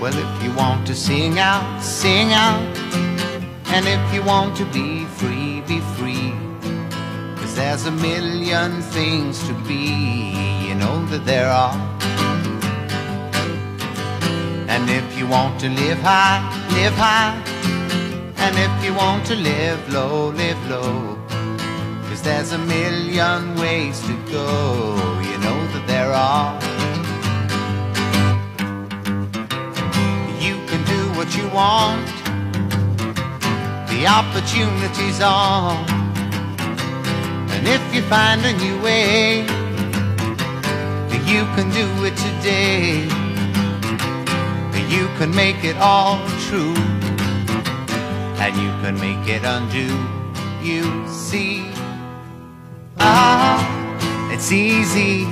Well, if you want to sing out, sing out. And if you want to be free, be free. Cause there's a million things to be, you know that there are. And if you want to live high, live high. And if you want to live low, live low. Cause there's a million ways to go, what you want, the opportunity's on. And if you find a new way, you can do it today. You can make it all true, and you can make it undo. You see, ah, it's easy.